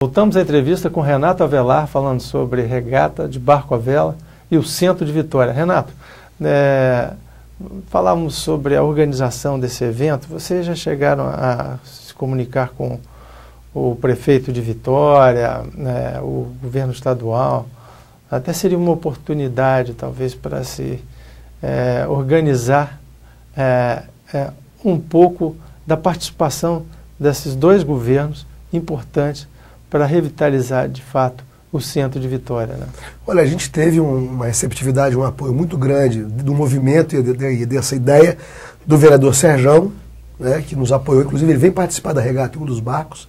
Voltamos à entrevista com Renato Avelar, falando sobre regata de barco à vela e o centro de Vitória. Renato, é, falamos sobre a organização desse evento. Vocês já chegaram a se comunicar com o prefeito de Vitória, né, o governo estadual? Até seria uma oportunidade, talvez, para se é, organizar é, é um pouco da participação desses dois governos importantes para revitalizar de fato o centro de Vitória? Né? Olha, a gente teve um, uma receptividade, um apoio muito grande do movimento e, e dessa ideia do vereador Serjão, né, que nos apoiou, inclusive ele vem participar da regata em um dos barcos,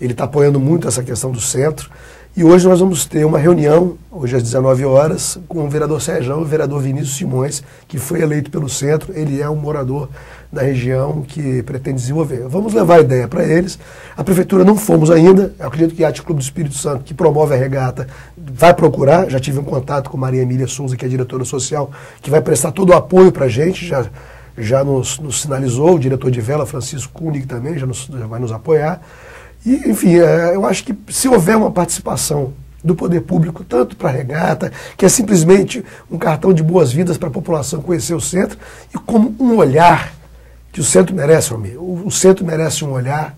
ele está apoiando muito essa questão do centro. E hoje nós vamos ter uma reunião, hoje às 19 horas, com o vereador Sérgio e o vereador Vinícius Simões, que foi eleito pelo centro. Ele é um morador da região que pretende desenvolver. Vamos levar a ideia para eles. A prefeitura não fomos ainda. Eu acredito que a Arte Clube do Espírito Santo, que promove a regata, vai procurar. Já tive um contato com Maria Emília Souza, que é diretora social, que vai prestar todo o apoio para a gente. Já, já nos, nos, sinalizou, o diretor de vela, Francisco Kunig, também já, nos, já vai nos apoiar. E, enfim, é, eu acho que se houver uma participação do poder público, tanto para a regata, que é simplesmente um cartão de boas-vindas para a população conhecer o centro, e como um olhar que o centro merece, Almir. O, centro merece um olhar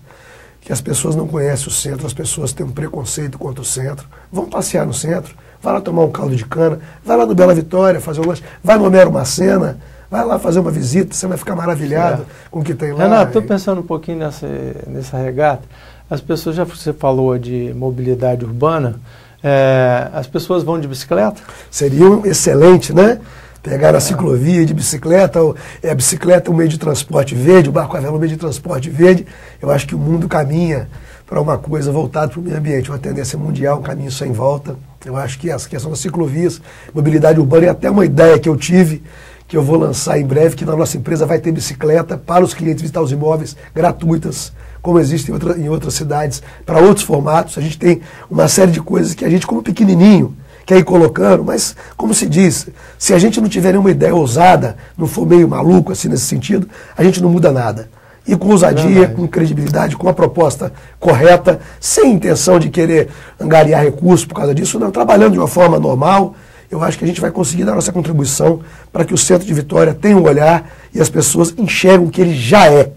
que as pessoas não conhecem o centro, as pessoas têm um preconceito contra o centro. Vão passear no centro, vai lá tomar um caldo de cana, vai lá no Bela Vitória fazer um lanche, vai no Homero Macena, vai lá fazer uma visita, você vai ficar maravilhado com o que tem lá. Renato, estou pensando um pouquinho nessa, nessa regata. As pessoas, já você falou de mobilidade urbana, é, as pessoas vão de bicicleta? Seria um excelente, né? Pegar a ciclovia de bicicleta, é, a bicicleta é um meio de transporte verde, o barco a vela é um meio de transporte verde. Eu acho que o mundo caminha para uma coisa voltada para o meio ambiente, uma tendência mundial, um caminho sem volta. Eu acho que essa questão das ciclovias, mobilidade urbana, é até uma ideia que eu tive, que eu vou lançar em breve, que na nossa empresa vai ter bicicleta para os clientes visitar os imóveis gratuitas como existe em, outra, em outras cidades, para outros formatos. A gente tem uma série de coisas que a gente, como pequenininho, quer ir colocando, mas, como se diz, se a gente não tiver nenhuma ideia ousada, não for meio maluco assim nesse sentido, a gente não muda nada. E com ousadia, é com credibilidade, com uma proposta correta, sem intenção de querer angariar recursos por causa disso, não, trabalhando de uma forma normal, eu acho que a gente vai conseguir dar nossa contribuição para que o centro de Vitória tenha um olhar e as pessoas enxergam o que ele já é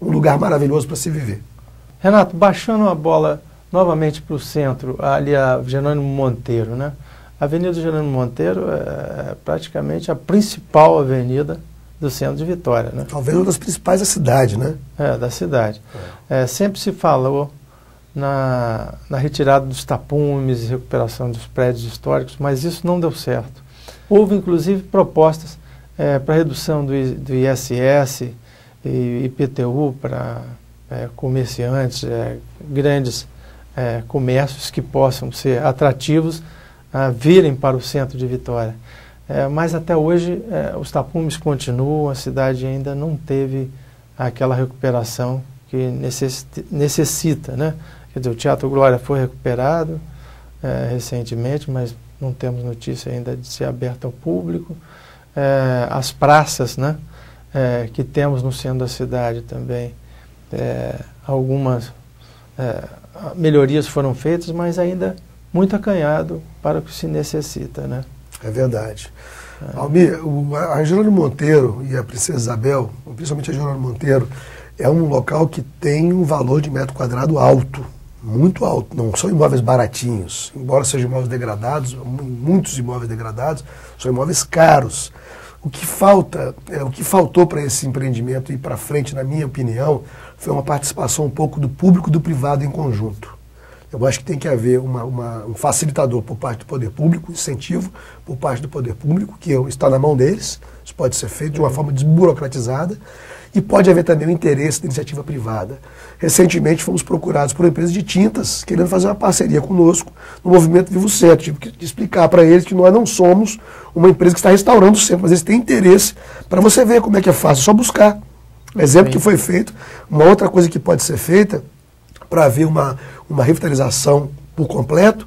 um lugar maravilhoso para se viver. Renato, baixando a bola novamente para o centro, ali a Jerônimo Monteiro, né? A Avenida Jerônimo Monteiro é praticamente a principal avenida do centro de Vitória, né? Talvez uma das principais da cidade, né? É, da cidade. É. É, sempre se falou na, na retirada dos tapumes recuperação dos prédios históricos, mas isso não deu certo. Houve, inclusive, propostas é, para redução do, do ISS, e IPTU para é, comerciantes, é, grandes é, comércios que possam ser atrativos a virem para o centro de Vitória. É, mas até hoje é, os tapumes continuam, a cidade ainda não teve aquela recuperação que necessita, necessita né? Quer dizer, o Teatro Glória foi recuperado é, recentemente, mas não temos notícia ainda de ser aberto ao público. as praças, né? é, que temos no centro da cidade também. É, algumas é, melhorias foram feitas, mas ainda muito acanhado para o que se necessita. Né? É verdade. É. Almir, a Jerônimo Monteiro e a Princesa Isabel, principalmente a Jerônimo Monteiro, é um local que tem um valor de metro quadrado alto, muito alto. Não são imóveis baratinhos, embora sejam imóveis degradados, muitos imóveis degradados, são imóveis caros. O que falta, é, o que faltou para esse empreendimento ir para frente, na minha opinião, foi uma participação um pouco do público e do privado em conjunto. Eu acho que tem que haver uma, uma, um facilitador por parte do poder público, incentivo por parte do poder público, que está na mão deles, isso pode ser feito de uma forma desburocratizada, e pode haver também o interesse da iniciativa privada. Recentemente fomos procurados por uma empresa de tintas, querendo fazer uma parceria conosco no movimento Vivo Centro, tipo, de explicar para eles que nós não somos uma empresa que está restaurando o centro, mas eles têm interesse para você ver como é que é fácil, é só buscar. Exemplo Sim. que foi feito. Uma outra coisa que pode ser feita para haver uma, uma revitalização por completo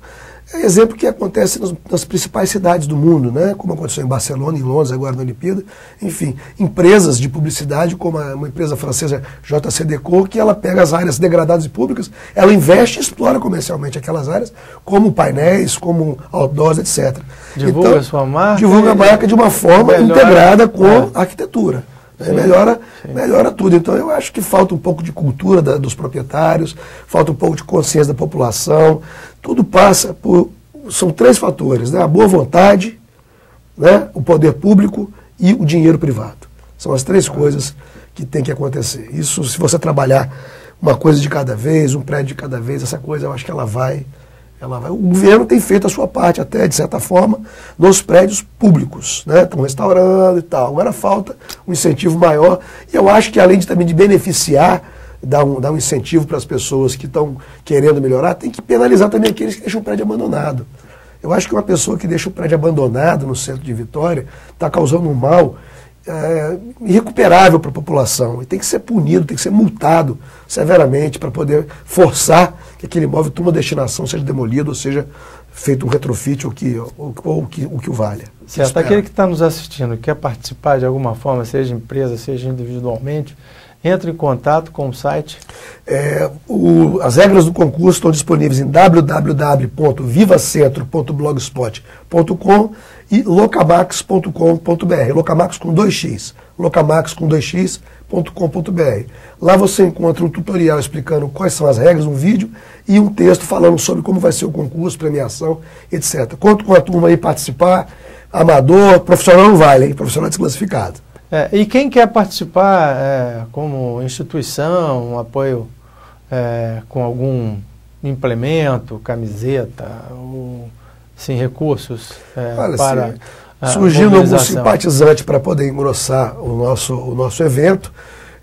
é exemplo que acontece nas, nas, principais cidades do mundo, né? como aconteceu em Barcelona, em Londres, agora na Olimpíada. Enfim, empresas de publicidade, como a, uma empresa francesa JCDecaux, que ela pega as áreas degradadas e públicas, ela investe e explora comercialmente aquelas áreas, como painéis, como outdoors, etc. Divulga então, a sua marca. Divulga a marca de uma forma integrada com é. a arquitetura. Né? Melhora, melhora tudo. Então eu acho que falta um pouco de cultura da, dos proprietários, falta um pouco de consciência da população. Tudo passa por. São três fatores, né? A boa vontade, né? o poder público e o dinheiro privado. São as três coisas que tem que acontecer. Isso, se você trabalhar uma coisa de cada vez, um prédio de cada vez, essa coisa eu acho que ela vai ela vai, o governo tem feito a sua parte, até de certa forma, nos prédios públicos, né? Estão restaurando e tal. Agora falta um incentivo maior. E eu acho que além de também de beneficiar, dar um, dar um incentivo para as pessoas que estão querendo melhorar, tem que penalizar também aqueles que deixam o prédio abandonado. Eu acho que uma pessoa que deixa o prédio abandonado no centro de Vitória está causando um mal é, irrecuperável para a população. E tem que ser punido, tem que ser multado severamente para poder forçar que aquele imóvel uma destinação, seja demolido, ou seja feito um retrofit ou, que, ou, ou que, o que o valha. Certo. Aquele que está nos assistindo, quer participar de alguma forma, seja empresa, seja individualmente, entre em contato com o site. É, o, as regras do concurso estão disponíveis em www.vivacentro.blogspot.com e locamax.com.br. Locamax com 2x. Locamax com 2x.com.br. Lá você encontra um tutorial explicando quais são as regras, um vídeo e um texto falando sobre como vai ser o concurso, premiação, etc. Conto com a turma aí participar. Amador, profissional não vale, hein? Profissional desclassificado. É, e quem quer participar é, como instituição, um apoio é, com algum implemento, camiseta, ou, sim, recursos é, Olha, para. surgindo algum simpatizante para poder engrossar o nosso, o nosso evento,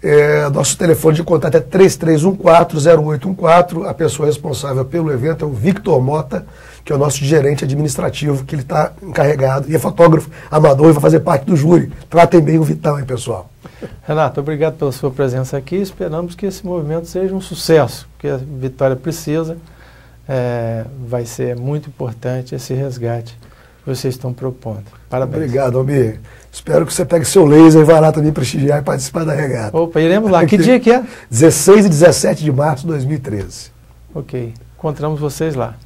é, nosso telefone de contato é 3314-0814. A pessoa responsável pelo evento é o Victor Mota que é o nosso gerente administrativo, que ele está encarregado, e é fotógrafo amador e vai fazer parte do júri. Tratem bem o Vitão, hein, pessoal. Renato, obrigado pela sua presença aqui. Esperamos que esse movimento seja um sucesso, porque a Vitória precisa. É, vai ser muito importante esse resgate vocês estão propondo. Parabéns. Obrigado, Almir. Espero que você pegue seu laser e vá lá também prestigiar e participar da regata. Opa, iremos lá. Que dia que é? 16 e 17 de março de 2013. Ok. Encontramos vocês lá.